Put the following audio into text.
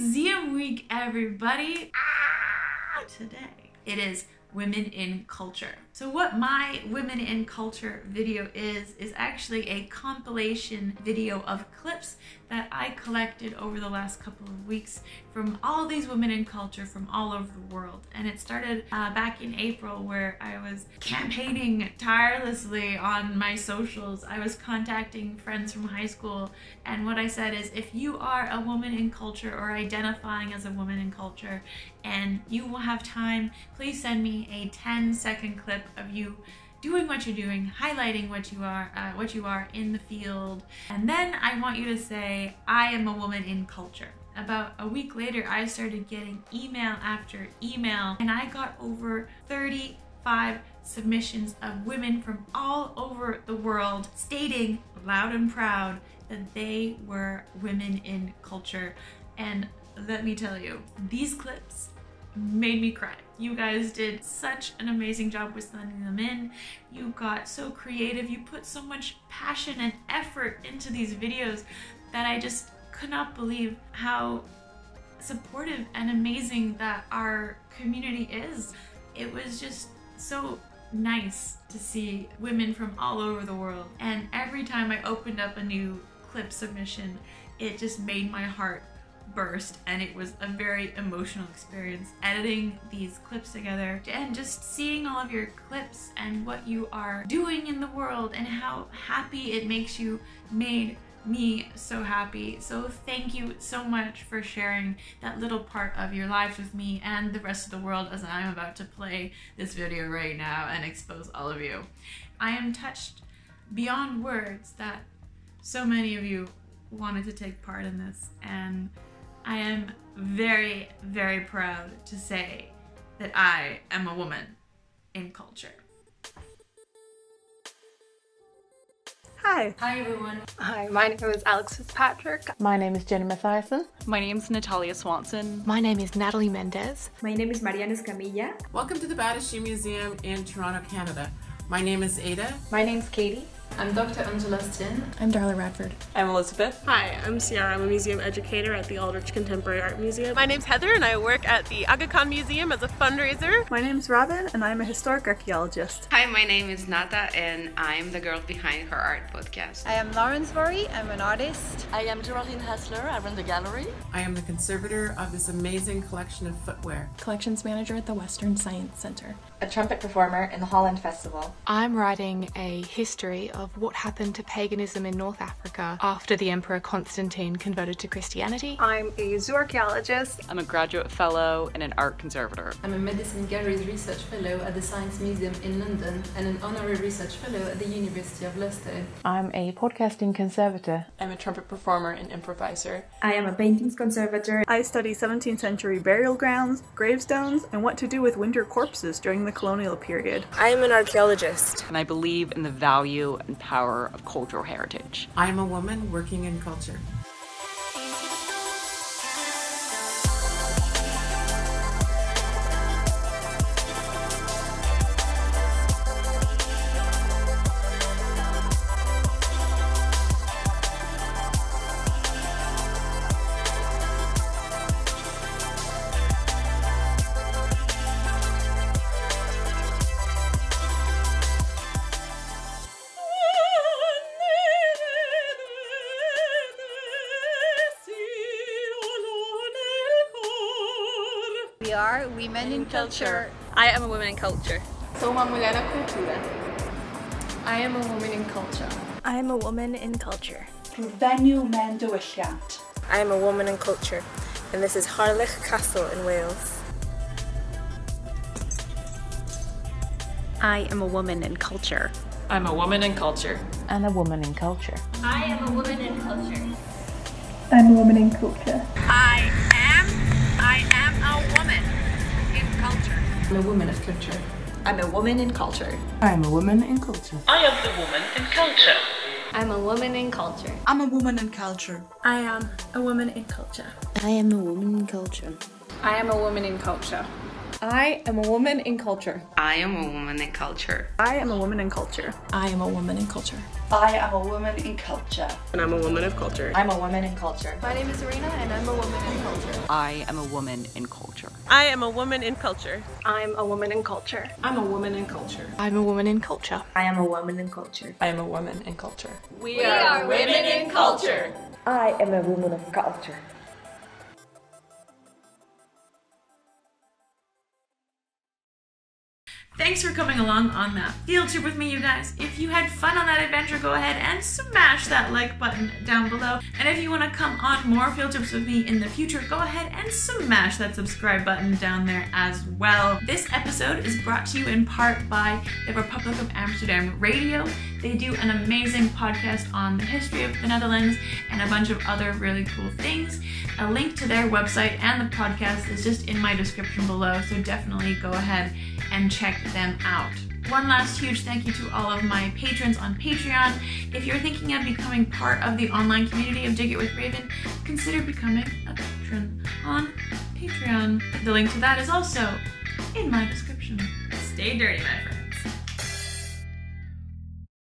Museum Week, everybody. Today it is Women in Culture. So, what my Women in Culture video is, is actually a compilation video of clips that I collected over the last couple of weeks from all these women in culture from all over the world. And it started uh, back in April where I was campaigning tirelessly on my socials. I was contacting friends from high school. And what I said is if you are a woman in culture or identifying as a woman in culture and you will have time, please send me a 10 second clip of you doing what you're doing, highlighting what you are, uh, what you are in the field, and then I want you to say, "I am a woman in culture." About a week later, I started getting email after email, and I got over 35 submissions of women from all over the world stating loud and proud that they were women in culture. And let me tell you, these clips made me cry. You guys did such an amazing job with sending them in. You got so creative. You put so much passion and effort into these videos that I just could not believe how supportive and amazing that our community is. It was just so nice to see women from all over the world. And every time I opened up a new clip submission, it just made my heart burst and it was a very emotional experience editing these clips together and just seeing all of your clips and what you are doing in the world and how happy it makes you made me so happy. So thank you so much for sharing that little part of your lives with me and the rest of the world as I'm about to play this video right now and expose all of you. I am touched beyond words that so many of you wanted to take part in this and I am very, very proud to say that I am a woman in culture. Hi. Hi everyone. Hi, my name is Alex Fitzpatrick. My name is Jenna Mathiasen. My name is Natalia Swanson. My name is Natalie Mendez. My name is Mariana Escamilla. Welcome to the Bata Shoe Museum in Toronto, Canada. My name is Ada. My name's Katie. I'm Dr. Angela Stin. I'm Darla Radford. I'm Elizabeth. Hi, I'm Ciara. I'm a museum educator at the Aldrich Contemporary Art Museum. My name's Heather and I work at the Aga Khan Museum as a fundraiser. My name's Robin and I'm a historic archaeologist. Hi, my name is Nata and I'm the girl behind her art podcast. I am Lawrence Vory. I'm an artist. I am Geraldine Hessler. I run the gallery. I am the conservator of this amazing collection of footwear. Collections manager at the Western Science Center. A trumpet performer in the Holland Festival. I'm writing a history of what happened to paganism in North Africa after the Emperor Constantine converted to Christianity. I'm a zooarchaeologist. I'm a graduate fellow and an art conservator. I'm a medicine galleries research fellow at the Science Museum in London and an honorary research fellow at the University of Leicester. I'm a podcasting conservator. I'm a trumpet performer and improviser. I am a paintings conservator. I study 17th century burial grounds, gravestones, and what to do with winter corpses during the colonial period. I am an archaeologist. And I believe in the value and power of cultural heritage. I am a woman working in culture. We are women in culture. I am a woman in culture. Sou uma mulher na cultura. I am a woman in culture. I am a woman in culture. Fenyw mewn diwylliant. I am a woman in culture, and this is Harlech Castle in Wales. I am a woman in culture. I'm a woman in culture. And a woman in culture. I am a woman in culture. I'm a woman in culture. I am, I I'm a woman of culture. I'm a woman in culture. I'm a woman in culture. I am the woman in culture. I'm a woman in culture. I'm a woman in culture. I am a woman in culture. I am a woman in culture. I am a woman in culture. I am a woman in culture. I am a woman in culture. I am a woman in culture. I am a woman in culture. I am a woman in culture. And I'm a woman of culture. I'm a woman in culture. My name is Arena and I'm a woman in culture. I am a woman in culture. I am a woman in culture. I'm a woman in culture. I'm a woman in culture. I'm a woman in culture. I am a woman in culture. I am a woman in culture. We, we are, are women in culture. I am a woman of culture. Thanks for coming along on that field trip with me, you guys. If you had fun on that adventure, go ahead and smash that like button down below. And if you want to come on more field trips with me in the future, go ahead and smash that subscribe button down there as well. This episode is brought to you in part by the Republic of Amsterdam Radio. They do an amazing podcast on the history of the Netherlands and a bunch of other really cool things. A link to their website and the podcast is just in my description below, so definitely go ahead and check them out. One last huge thank you to all of my patrons on Patreon. If you're thinking of becoming part of the online community of Dig It with Raven, consider becoming a patron on Patreon. The link to that is also in my description. Stay dirty, my friends.